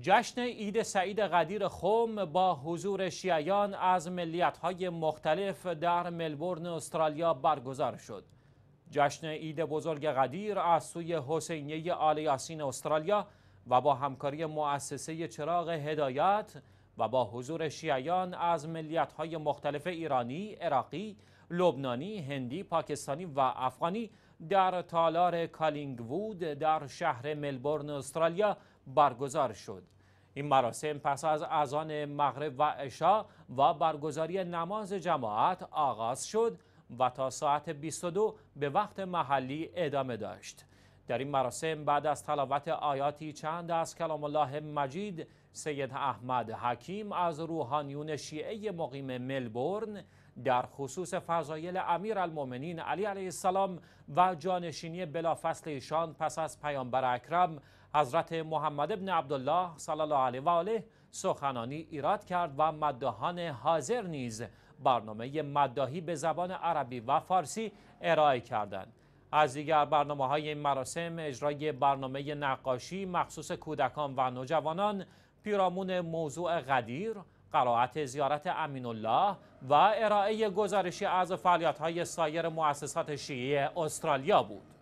جشن عید سعید قدیر خوم با حضور شیعیان از ملیت‌های مختلف در ملبورن استرالیا برگزار شد. جشن عید بزرگ قدیر از سوی حسینیه آل یاسین استرالیا و با همکاری مؤسسه چراغ هدایت و با حضور شیعیان از ملیت‌های مختلف ایرانی، عراقی، لبنانی، هندی، پاکستانی و افغانی در تالار کالینگوود در شهر ملبورن استرالیا برگزار شد. این مراسم پس از اذان مغرب و عشا و برگزاری نماز جماعت آغاز شد و تا ساعت 22 به وقت محلی ادامه داشت. در این مراسم بعد از تلاوت آیاتی چند از کلام الله مجید سید احمد حکیم از روحانیون شیعه مقیم ملبورن در خصوص فضایل امیر المومنین علی علیه السلام و جانشینی بلافصل ایشان پس از پیامبر اکرم حضرت محمد ابن عبدالله صلی الله علیه و آله سخنانی ایراد کرد و مدهان حاضر نیز برنامه مداهی به زبان عربی و فارسی ارائه کردند. از دیگر برنامه های این مراسم اجرای برنامه نقاشی مخصوص کودکان و نوجوانان پیرامون موضوع قدیر قرائت زیارت امین الله و ارائه گزارشی از فعالیت های سایر مؤسسات شیعه استرالیا بود.